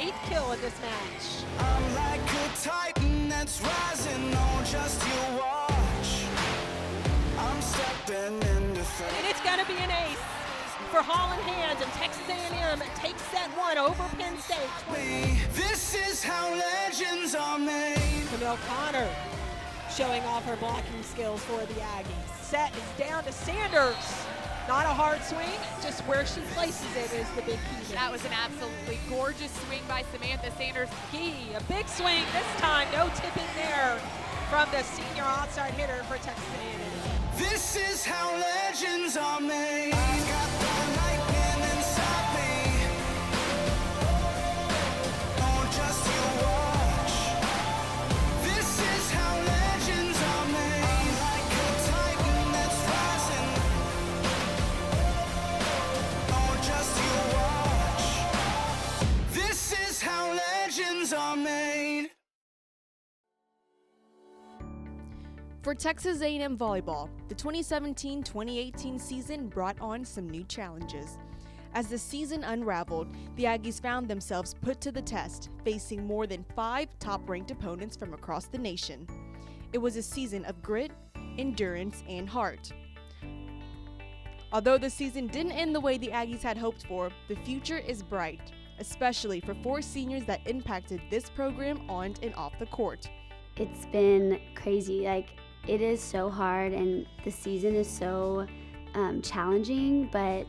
eighth kill in this match. I'm like a titan that's rising on just you watch. I'm stepping into. And it's going to be an ace for Hollann Hans, and Texas A&M takes set one over Penn State. This is how legends are made. Camille Connor showing off her blocking skills for the Aggies. Set is down to Sanders. Not a hard swing, just where she places it is the big key. That was an absolutely gorgeous swing by Samantha Sanders. Key, a big swing this time, no tipping there from the senior outside hitter for Texas A&M. This is how legends are made. For Texas A&M volleyball, the 2017-2018 season brought on some new challenges. As the season unraveled, the Aggies found themselves put to the test, facing more than 5 top-ranked opponents from across the nation. It was a season of grit, endurance, and heart. Although the season didn't end the way the Aggies had hoped for, the future is bright, especially for four seniors that impacted this program on and off the court. It's been crazy. Like, it is so hard, and the season is so um, challenging, but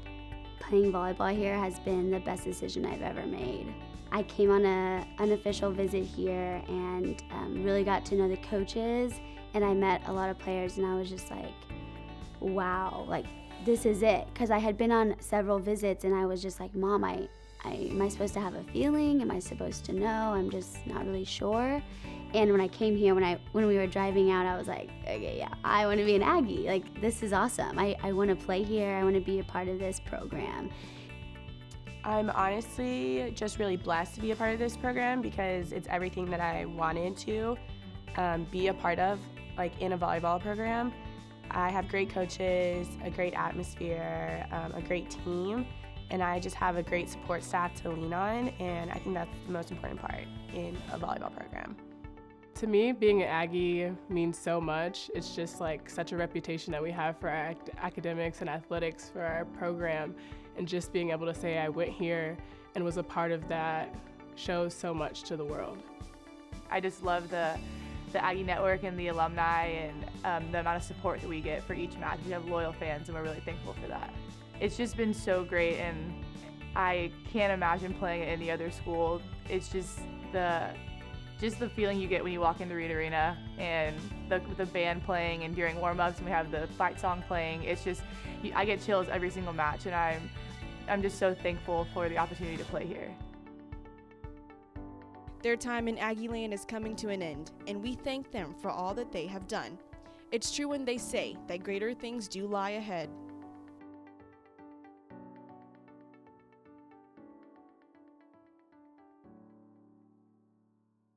playing volleyball here has been the best decision I've ever made. I came on a unofficial visit here and um, really got to know the coaches, and I met a lot of players, and I was just like, wow, like this is it. Because I had been on several visits, and I was just like, Mom, I, I, am I supposed to have a feeling? Am I supposed to know? I'm just not really sure. And when I came here, when I when we were driving out, I was like, okay, yeah, I want to be an Aggie. Like this is awesome. I, I want to play here. I want to be a part of this program. I'm honestly just really blessed to be a part of this program because it's everything that I wanted to um, be a part of, like in a volleyball program. I have great coaches, a great atmosphere, um, a great team, and I just have a great support staff to lean on, and I think that's the most important part in a volleyball program. To me, being an Aggie means so much. It's just like such a reputation that we have for our ac- academics and athletics for our program, and just being able to say I went here and was a part of that shows so much to the world. I just love the the Aggie Network and the alumni and um, the amount of support that we get for each match. We have loyal fans, and we're really thankful for that. It's just been so great, and I can't imagine playing at any other school. It's just the just the feeling you get when you walk in the Reed Arena and the, the band playing and during warm-ups and we have the fight song playing. It's just, I get chills every single match and I'm, I'm just so thankful for the opportunity to play here. Their time in Aggie Land is coming to an end, and we thank them for all that they have done. It's true when they say that greater things do lie ahead.